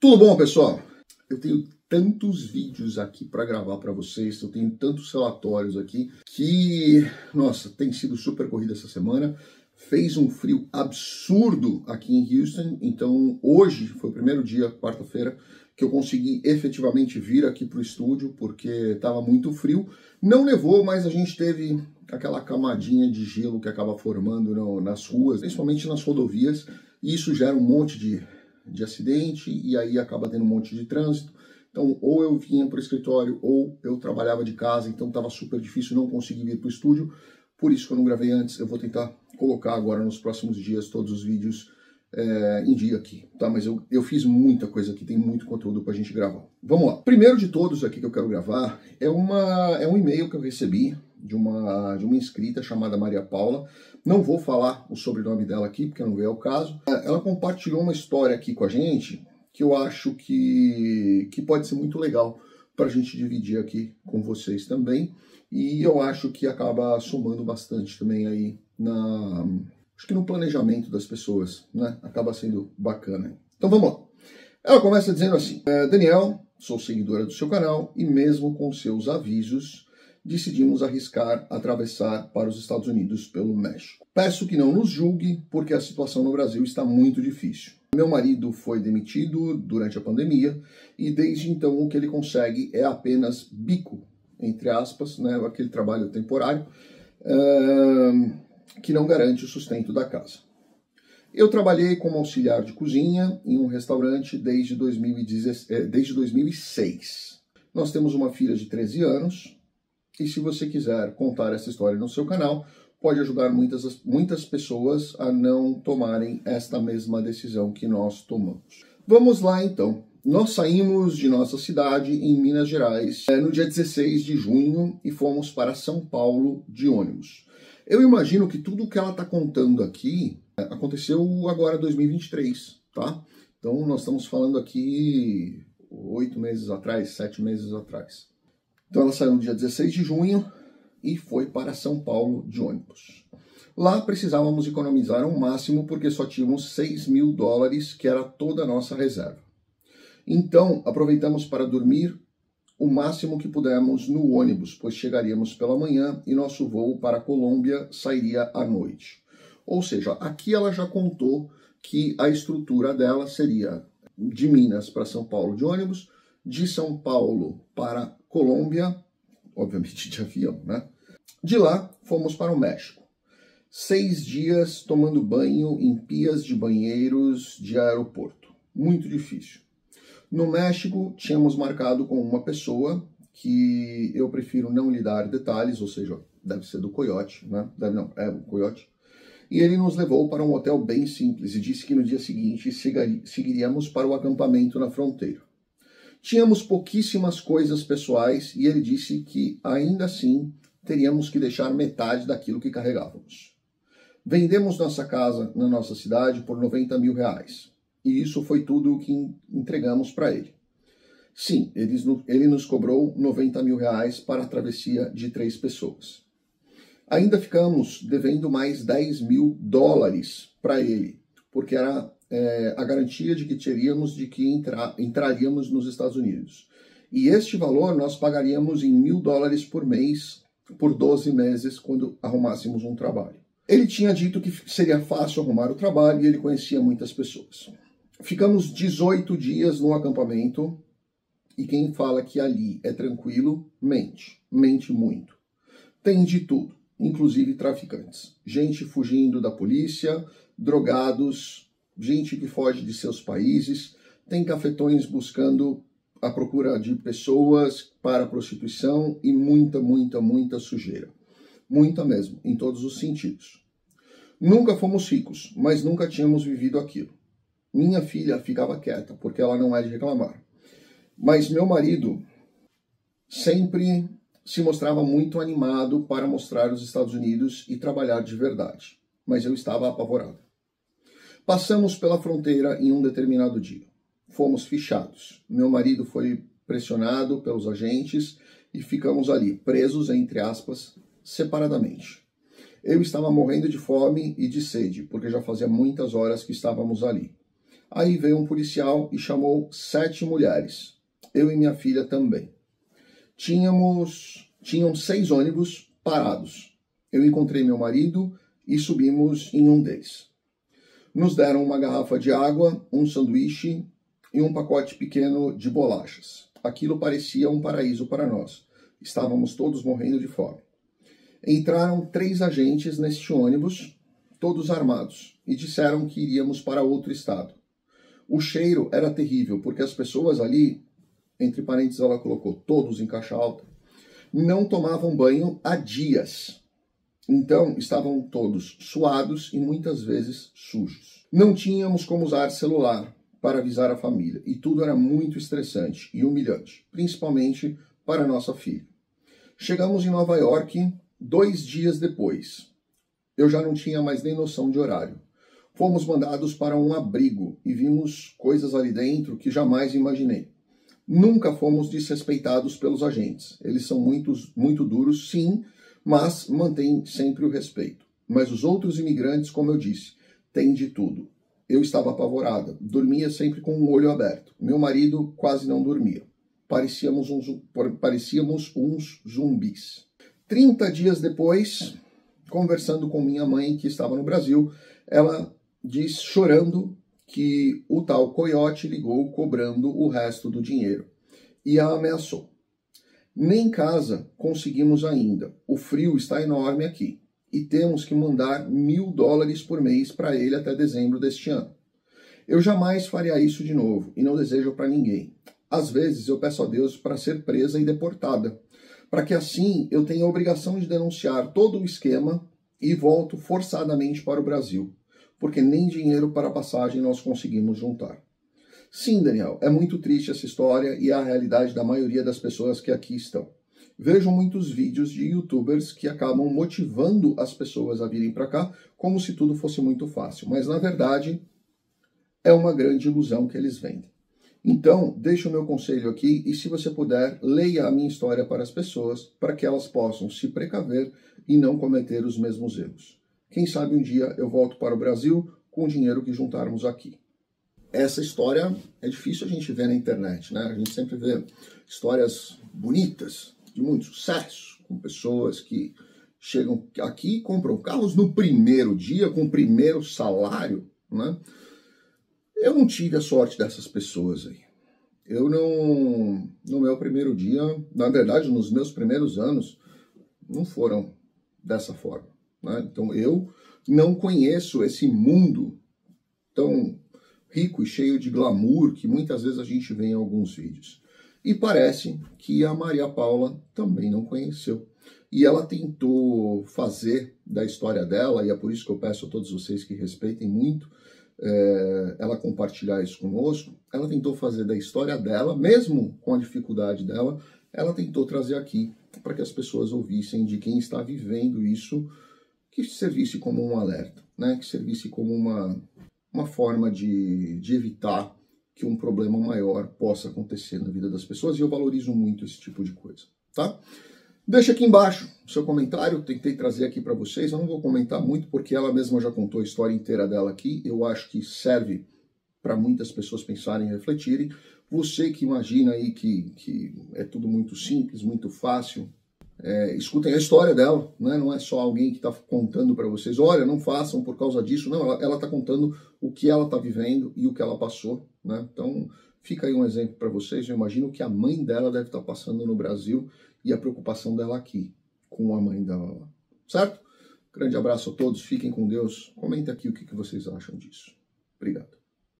Tudo bom, pessoal? Eu tenho tantos vídeos aqui para gravar para vocês, eu tenho tantos relatórios aqui que, nossa, tem sido super corrida essa semana. Fez um frio absurdo aqui em Houston, então hoje foi o primeiro dia, quarta-feira, que eu consegui efetivamente vir aqui para o estúdio porque estava muito frio. Não levou, mas a gente teve aquela camadinha de gelo que acaba formando no, nas ruas, principalmente nas rodovias, e isso gera um monte de de acidente e aí acaba tendo um monte de trânsito. Então, ou eu vinha para o escritório ou eu trabalhava de casa, então estava super difícil, não consegui vir para o estúdio. Por isso que eu não gravei antes, eu vou tentar colocar agora nos próximos dias todos os vídeos é, em dia aqui, tá? Mas eu, eu fiz muita coisa aqui, tem muito conteúdo para a gente gravar. Vamos lá. Primeiro de todos aqui que eu quero gravar é, uma, é um e-mail que eu recebi de uma, de uma inscrita chamada Maria Paula. Não vou falar o sobrenome dela aqui, porque não veio ao caso. Ela compartilhou uma história aqui com a gente que eu acho que, que pode ser muito legal para a gente dividir aqui com vocês também. E eu acho que acaba somando bastante também aí na. Acho que no planejamento das pessoas, né? Acaba sendo bacana. Então vamos lá. Ela começa dizendo assim: é, Daniel, sou seguidora do seu canal e mesmo com seus avisos, decidimos arriscar atravessar para os Estados Unidos pelo México. Peço que não nos julgue, porque a situação no Brasil está muito difícil. Meu marido foi demitido durante a pandemia e desde então o que ele consegue é apenas bico, entre aspas, né, aquele trabalho temporário, uh, que não garante o sustento da casa. Eu trabalhei como auxiliar de cozinha em um restaurante desde, 2016, eh, desde 2006. Nós temos uma filha de 13 anos, e se você quiser contar essa história no seu canal, pode ajudar muitas, muitas pessoas a não tomarem esta mesma decisão que nós tomamos. Vamos lá então. Nós saímos de nossa cidade em Minas Gerais é, no dia 16 de junho e fomos para São Paulo de ônibus. Eu imagino que tudo que ela está contando aqui é, aconteceu agora 2023, tá? Então nós estamos falando aqui oito meses atrás, sete meses atrás. Então ela saiu no dia 16 de junho e foi para São Paulo de ônibus. Lá precisávamos economizar ao máximo porque só tínhamos 6 mil dólares, que era toda a nossa reserva. Então aproveitamos para dormir o máximo que pudemos no ônibus, pois chegaríamos pela manhã e nosso voo para a Colômbia sairia à noite. Ou seja, aqui ela já contou que a estrutura dela seria de Minas para São Paulo de ônibus, de São Paulo para Colômbia, obviamente de avião, né? De lá, fomos para o México. Seis dias tomando banho em pias de banheiros de aeroporto. Muito difícil. No México, tínhamos marcado com uma pessoa que eu prefiro não lhe dar detalhes, ou seja, deve ser do Coyote, né? Deve, não, é o Coyote. E ele nos levou para um hotel bem simples e disse que no dia seguinte seguiríamos para o acampamento na fronteira. Tínhamos pouquíssimas coisas pessoais e ele disse que ainda assim teríamos que deixar metade daquilo que carregávamos. Vendemos nossa casa na nossa cidade por 90 mil reais. E isso foi tudo o que entregamos para ele. Sim, ele, nos cobrou 90 mil reais para a travessia de três pessoas. Ainda ficamos devendo mais 10 mil dólares para ele, porque era é, a garantia de que teríamos de que entra, entraríamos nos Estados Unidos. E este valor nós pagaríamos em mil dólares por mês por 12 meses quando arrumássemos um trabalho. Ele tinha dito que seria fácil arrumar o trabalho e ele conhecia muitas pessoas. Ficamos 18 dias no acampamento e quem fala que ali é tranquilo, mente. Mente muito. Tem de tudo, inclusive traficantes. Gente fugindo da polícia, drogados, gente que foge de seus países, tem cafetões buscando a procura de pessoas para prostituição e muita, muita, muita sujeira. Muita mesmo, em todos os sentidos. Nunca fomos ricos, mas nunca tínhamos vivido aquilo. Minha filha ficava quieta, porque ela não é de reclamar. Mas meu marido sempre se mostrava muito animado para mostrar os Estados Unidos e trabalhar de verdade. Mas eu estava apavorado. Passamos pela fronteira em um determinado dia. Fomos fichados. Meu marido foi pressionado pelos agentes e ficamos ali, presos, entre aspas, separadamente. Eu estava morrendo de fome e de sede, porque já fazia muitas horas que estávamos ali. Aí veio um policial e chamou sete mulheres, eu e minha filha também. Tínhamos, tinham seis ônibus parados. Eu encontrei meu marido e subimos em um deles. Nos deram uma garrafa de água, um sanduíche e um pacote pequeno de bolachas. Aquilo parecia um paraíso para nós. Estávamos todos morrendo de fome. Entraram três agentes neste ônibus, todos armados, e disseram que iríamos para outro estado. O cheiro era terrível, porque as pessoas ali, entre parênteses ela colocou todos em caixa alta, não tomavam banho há dias. Então estavam todos suados e muitas vezes sujos. Não tínhamos como usar celular para avisar a família e tudo era muito estressante e humilhante, principalmente para nossa filha. Chegamos em Nova York dois dias depois. Eu já não tinha mais nem noção de horário. Fomos mandados para um abrigo e vimos coisas ali dentro que jamais imaginei. Nunca fomos desrespeitados pelos agentes. Eles são muito, muito duros, sim, mas mantêm sempre o respeito. Mas os outros imigrantes, como eu disse, têm de tudo. Eu estava apavorada, dormia sempre com o olho aberto. Meu marido quase não dormia. Parecíamos uns, parecíamos uns zumbis. Trinta dias depois, conversando com minha mãe, que estava no Brasil, ela diz chorando que o tal coiote ligou cobrando o resto do dinheiro e a ameaçou. Nem casa conseguimos ainda. O frio está enorme aqui e temos que mandar mil dólares por mês para ele até dezembro deste ano. Eu jamais faria isso de novo e não desejo para ninguém. Às vezes eu peço a Deus para ser presa e deportada, para que assim eu tenha a obrigação de denunciar todo o esquema e volto forçadamente para o Brasil porque nem dinheiro para passagem nós conseguimos juntar. Sim, Daniel, é muito triste essa história e é a realidade da maioria das pessoas que aqui estão. Vejo muitos vídeos de youtubers que acabam motivando as pessoas a virem para cá como se tudo fosse muito fácil, mas na verdade é uma grande ilusão que eles vendem. Então, deixo o meu conselho aqui e, se você puder, leia a minha história para as pessoas para que elas possam se precaver e não cometer os mesmos erros. Quem sabe um dia eu volto para o Brasil com o dinheiro que juntarmos aqui. Essa história é difícil a gente ver na internet, né? A gente sempre vê histórias bonitas, de muito sucesso, com pessoas que chegam aqui e compram carros no primeiro dia, com o primeiro salário, né? Eu não tive a sorte dessas pessoas aí. Eu não, no meu primeiro dia, na verdade, nos meus primeiros anos, não foram dessa forma. Né? Então eu não conheço esse mundo tão rico e cheio de glamour que muitas vezes a gente vê em alguns vídeos. E parece que a Maria Paula também não conheceu. E ela tentou fazer da história dela, e é por isso que eu peço a todos vocês que respeitem muito é, ela compartilhar isso conosco. Ela tentou fazer da história dela, mesmo com a dificuldade dela, ela tentou trazer aqui para que as pessoas ouvissem de quem está vivendo isso que servisse como um alerta, né? que servisse como uma, uma forma de, de evitar que um problema maior possa acontecer na vida das pessoas, e eu valorizo muito esse tipo de coisa, tá? Deixa aqui embaixo o seu comentário, tentei trazer aqui para vocês, eu não vou comentar muito porque ela mesma já contou a história inteira dela aqui, eu acho que serve para muitas pessoas pensarem e refletirem. Você que imagina aí que, que é tudo muito simples, muito fácil, é, escutem a história dela, né? não é só alguém que está contando para vocês, olha, não façam por causa disso, não, ela está contando o que ela está vivendo e o que ela passou, né? Então, fica aí um exemplo para vocês, eu imagino que a mãe dela deve estar tá passando no Brasil e a preocupação dela aqui, com a mãe dela lá, certo? Grande abraço a todos, fiquem com Deus, comenta aqui o que, que vocês acham disso. Obrigado.